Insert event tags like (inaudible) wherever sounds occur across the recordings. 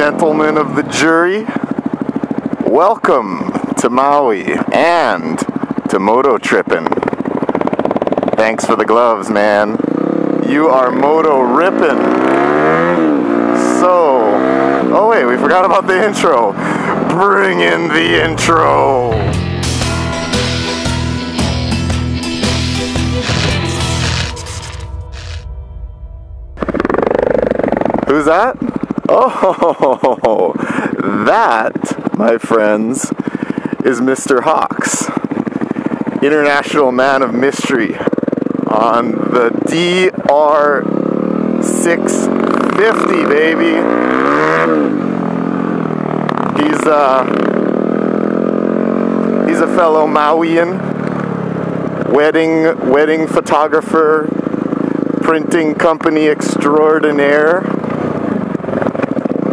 gentlemen of the jury. Welcome to Maui and to Moto Trippin'. Thanks for the gloves, man. You are Moto Rippin'. So, oh wait, we forgot about the intro. Bring in the intro. Who's that? (laughs) Oh, that, my friends, is Mr. Hox, International Man of Mystery on the DR650, baby. He's uh he's a fellow Mauian wedding wedding photographer, printing company extraordinaire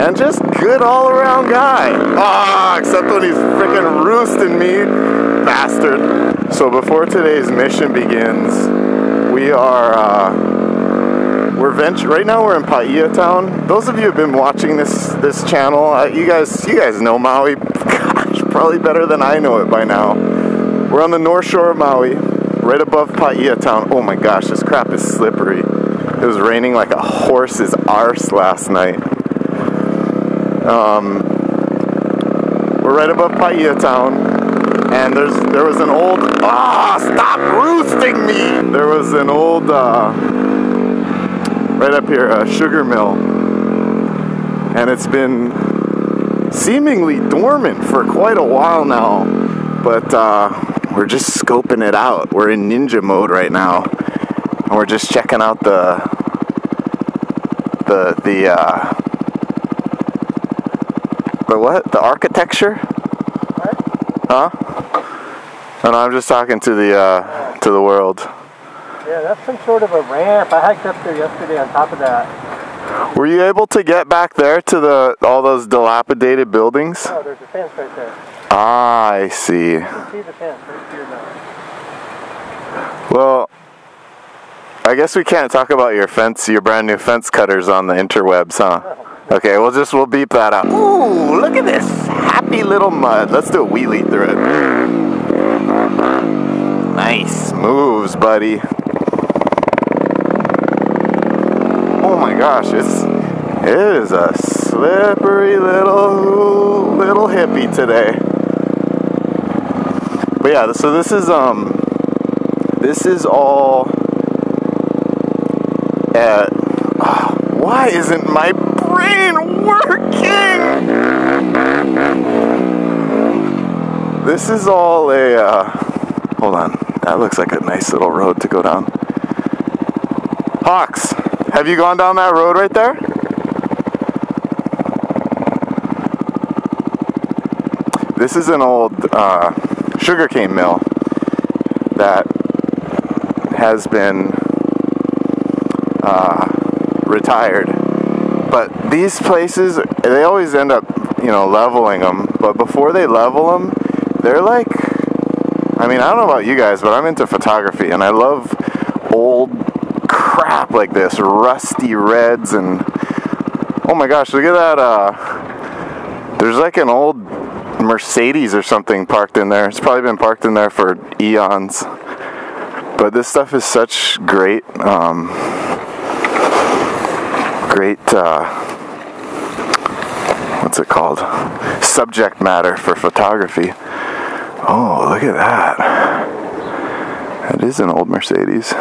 and just good all around guy. Ah, except when he's freaking roosting me, bastard. So before today's mission begins, we are uh, we're venture right now. We're in Paia town. Those of you who've been watching this this channel, uh, you guys you guys know Maui, (laughs) gosh, probably better than I know it by now. We're on the north shore of Maui, right above Paia town. Oh my gosh, this crap is slippery. It was raining like a horse's arse last night. Um, we're right above Paia town, and there's there was an old ah stop roosting me. There was an old uh, right up here a sugar mill, and it's been seemingly dormant for quite a while now, but uh, we're just scoping it out. We're in ninja mode right now, and we're just checking out the the the. Uh, the what? The architecture? What? Huh? And I'm just talking to the uh, to the world. Yeah, that's some sort of a ramp. I hiked up there yesterday on top of that. Were you able to get back there to the all those dilapidated buildings? Oh, there's a fence right there. Ah, I see. You can see the fence right here now. Well, I guess we can't talk about your fence, your brand new fence cutters on the interwebs, huh? Okay, we'll just we'll beep that out. Ooh, look at this happy little mud. Let's do a wheelie through it. Nice moves, buddy. Oh my gosh, it's it is a slippery little little hippie today. But yeah, so this is um this is all at (sighs) why isn't my This is all a uh, hold on. That looks like a nice little road to go down. Hox, have you gone down that road right there? This is an old uh, sugarcane mill that has been uh, retired. But these places, they always end up, you know, leveling them. But before they level them, they're like, I mean, I don't know about you guys, but I'm into photography and I love old crap like this, rusty reds and, oh my gosh, look at that, uh, there's like an old Mercedes or something parked in there. It's probably been parked in there for eons. But this stuff is such great, um, great, uh, what's it called? Subject matter for photography. Oh, look at that. That is an old Mercedes.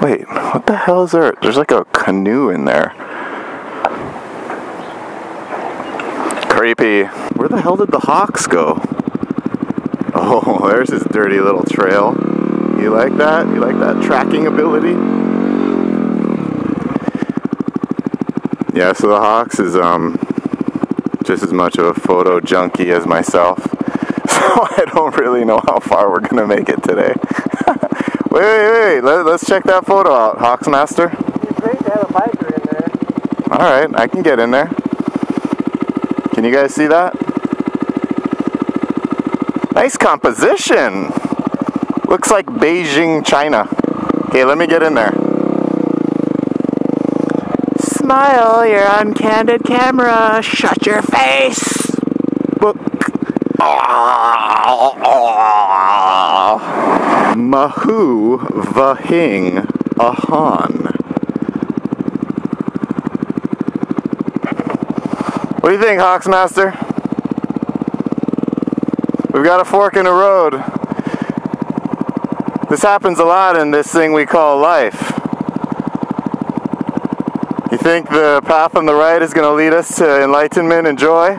Wait, what the hell is there? There's like a canoe in there. Creepy. Where the hell did the Hox go? Oh, (laughs) there's his dirty little trail. You like that? You like that tracking ability? Yeah, so the Hox is um just as much of a photo junkie as myself. So (laughs) I don't really know how far we're gonna make it today. (laughs) wait, wait, wait. Let, let's check that photo out, Hoxmaster. It's great to have a biker in there. Alright, I can get in there. Can you guys see that? Nice composition. Looks like Beijing, China. Okay, let me get in there. smile, you're on candid camera. Shut your face. Book. Ah. Mahu Vahing Ahan. What do you think, Hoxmaster? We've got a fork in the road. This happens a lot in this thing we call life. You think the path on the right is going to lead us to enlightenment and joy?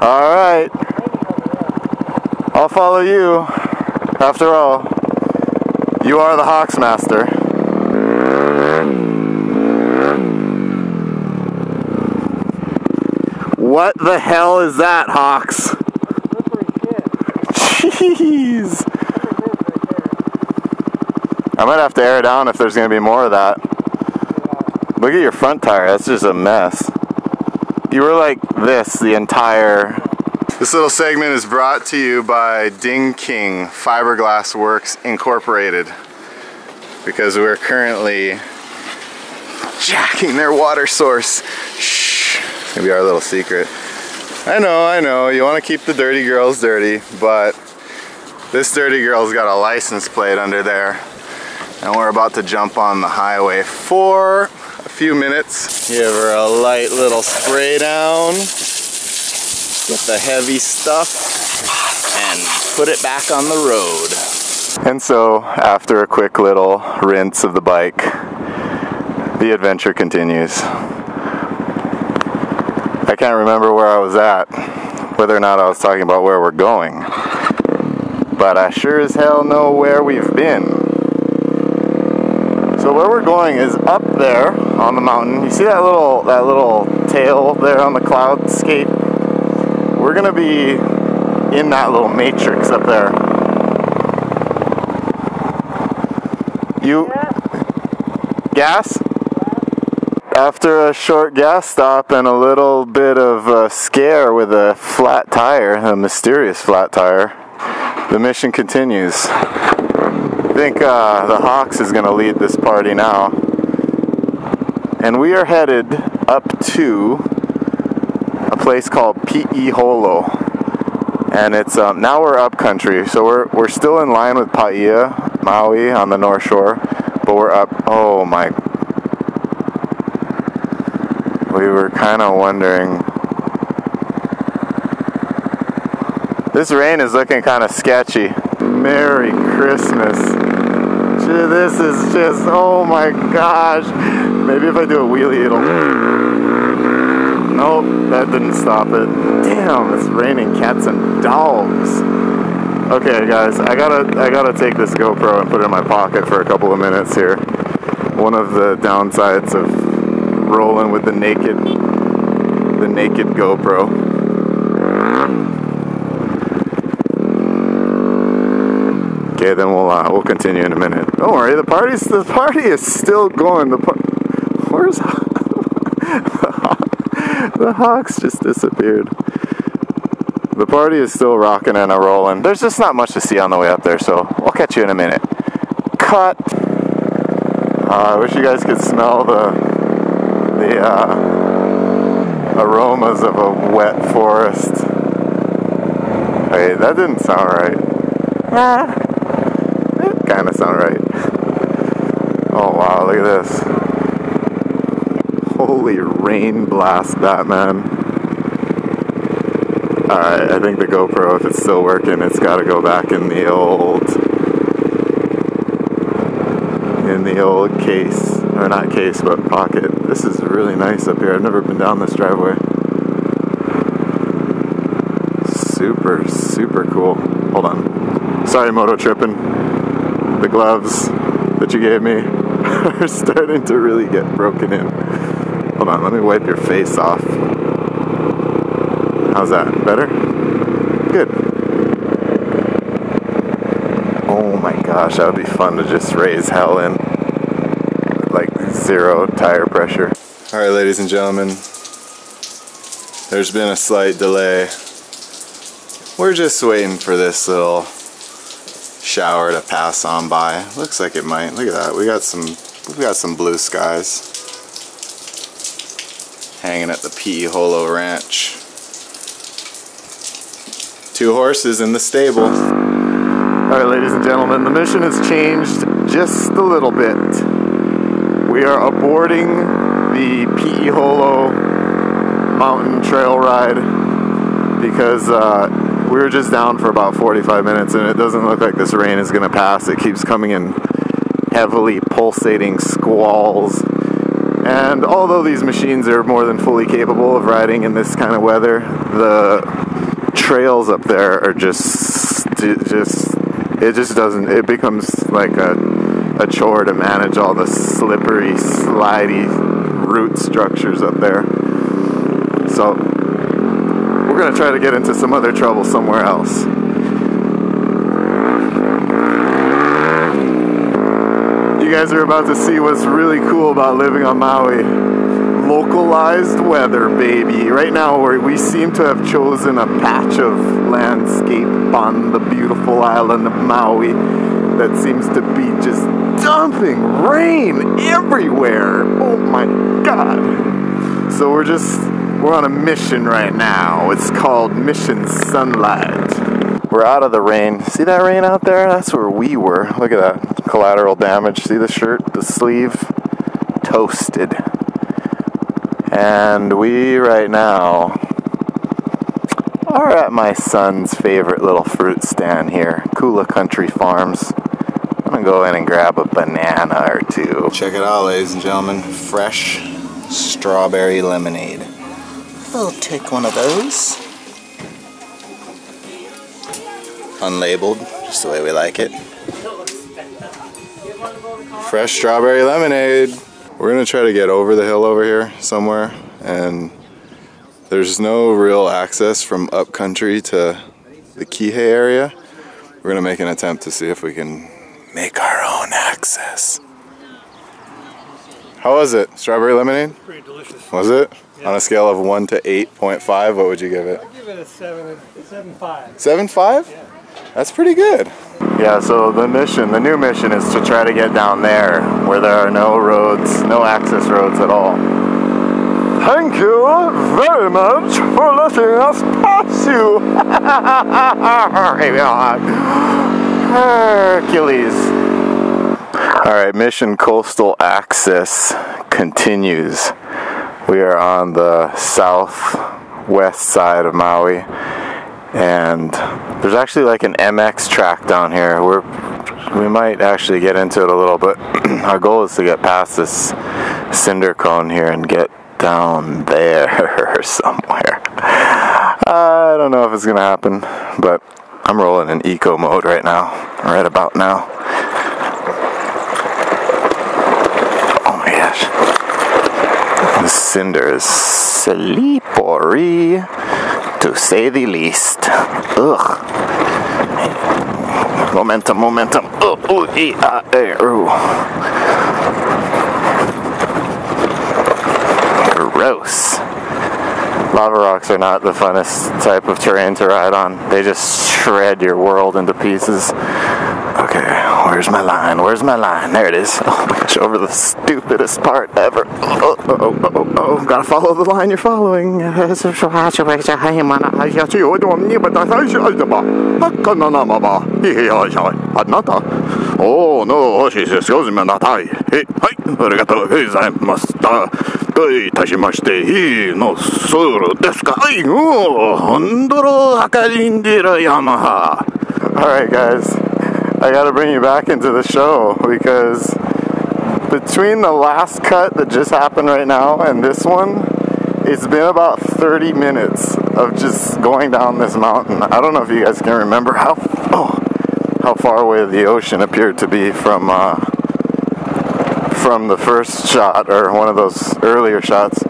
All right. I'll follow you. After all, you are the Hox master. What the hell is that, Hox? Jeez. I might have to air it down if there's going to be more of that. Look at your front tire. That's just a mess. You were like this the entire. This little segment is brought to you by Ding King Fiberglass Works Incorporated because we're currently jacking their water source. Shh. It's gonna be our little secret. I know, I know. You want to keep the dirty girls dirty, but this dirty girl's got a license plate under there and we're about to jump on the highway for a few minutes. Give her a light little spray down, get the heavy stuff, and put it back on the road. And so, after a quick little rinse of the bike, the adventure continues. I can't remember where I was at, whether or not I was talking about where we're going, but I sure as hell know where we've been. So where we're going is up there on the mountain. You see that little that little tail there on the cloudscape? We're gonna be in that little matrix up there. You gas? After a short gas stop and a little bit of a scare with a flat tire, a mysterious flat tire, the mission continues. I think uh, the Hox is going to lead this party now. And we are headed up to a place called Piiholo. And it's um, now we're up country, so we're, we're still in line with Paia, Maui on the North Shore, but we're up. Oh my. We were kind of wondering. This rain is looking kind of sketchy. Merry Christmas. This is just, oh my gosh. Maybe if I do a wheelie, it'll. Nope, that didn't stop it. Damn, it's raining cats and dogs. Okay, guys, I gotta, I gotta take this GoPro and put it in my pocket for a couple of minutes here. One of the downsides of rolling with the naked, the naked GoPro. Okay, then we'll uh, we'll continue in a minute. Don't worry, the party's the party is still going. The par- (laughs) where's (laughs) (laughs) the Hox just disappeared. The party is still rocking and a rolling. There's just not much to see on the way up there, so I'll catch you in a minute. Cut. Uh, I wish you guys could smell the the uh, aromas of a wet forest. Hey, that didn't sound right. Ah, it kind of sound right. Oh wow, look at this. Holy rain blast, Batman. Alright, I think the GoPro, if it's still working, it's got to go back in the old. in the old case. Or not case, but pocket. This is really nice up here. I've never been down this driveway. Super, super cool. Hold on. Sorry, Moto Tripping. The gloves that you gave me (laughs) are starting to really get broken in. Hold on, let me wipe your face off. How's that? Better? Good. Oh my gosh, that would be fun to just raise hell in. Like zero tire pressure. Alright, ladies and gentlemen, there's been a slight delay. We're just waiting for this little shower to pass on by. Looks like it might. Look at that. We got some we got some blue skies. Hanging at the Piiholo Ranch. Two horses in the stable. Alright, ladies and gentlemen, the mission has changed just a little bit. We are aborting the Piiholo mountain trail ride because uh, we were just down for about 45 minutes and it doesn't look like this rain is going to pass. It keeps coming in heavily pulsating squalls. And although these machines are more than fully capable of riding in this kind of weather, the trails up there are just just it just doesn't it becomes like a a chore to manage all the slippery slidey root structures up there. So we're going to try to get into some other trouble somewhere else guys are about to see what's really cool about living on maui localized weather, baby. Right now, we seem to have chosen a patch of landscape on the beautiful island of Maui that seems to be just dumping rain everywhere. Oh my god. So we're just, we're on a mission right now. It's called Mission Sunlight. We're out of the rain. See that rain out there? That's where we were. Look at that collateral damage. See the shirt, the sleeve? Toasted. And we right now are at my son's favorite little fruit stand here, Kula Country Farms. I'm gonna go in and grab a banana or two. Check it out, ladies and gentlemen. Fresh strawberry lemonade. I'll take one of those. Unlabeled, just the way we like it. Fresh strawberry lemonade. We're gonna try to get over the hill over here somewhere and there's no real access from upcountry to the Kihei area. We're gonna make an attempt to see if we can make our own access. How was it? Strawberry lemonade? Pretty delicious. Was it? Yeah. On a scale of 1 to 8.5, what would you give it? I'd give it a 7, 7.5. 7.5? Yeah. That's pretty good. Yeah, so the mission, the new mission is to try to get down there where there are no roads, no access roads at all. Thank you very much for letting us pass you. (laughs) Hercules. All right, mission coastal access continues. We are on the southwest side of Maui and there's actually like an MX track down here. We're we might actually get into it a little, but (clears throat) our goal is to get past this cinder cone here and get down there (laughs) somewhere. I don't know if it's gonna happen, but I'm rolling in eco mode right now, right about now. Oh my gosh. The cinder is slippery to say the least. Ugh. Momentum, momentum. Oh, ooh, ee, ah, eh, ooh. Gross. Lava rocks are not the funnest type of terrain to ride on. They just shred your world into pieces. Okay, where's my line? Where's my line? There it is. Oh my gosh, over the stupidest part ever. Oh, oh, oh, oh, oh, oh. gotta follow the line you're following. Oh no, excuse me, not I. Hey, hi, ありがとうございました。どういたしまして、いいのするですかはい、おほんどろ、赤リンディラヤマハ。Alright, guys. I got to bring you back into the show because between the last cut that just happened right now and this one, it's been about 30 minutes of just going down this mountain. I don't know if you guys can remember how oh, how far away the ocean appeared to be from uh, from the first shot or one of those earlier shots.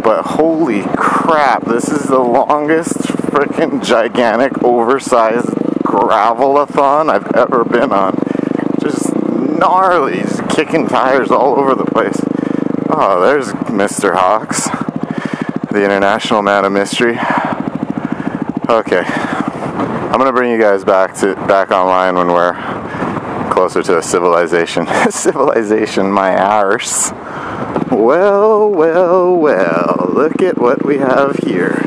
But holy crap, this is the longest freaking gigantic oversized gravelathon I've ever been on. Just gnarly, just kicking tires all over the place. Oh, there's Mr. Hox, the international man of mystery. Okay, I'm gonna bring you guys back to back online when we're closer to a civilization. (laughs) civilization, my arse. Well, well, well, look at what we have here.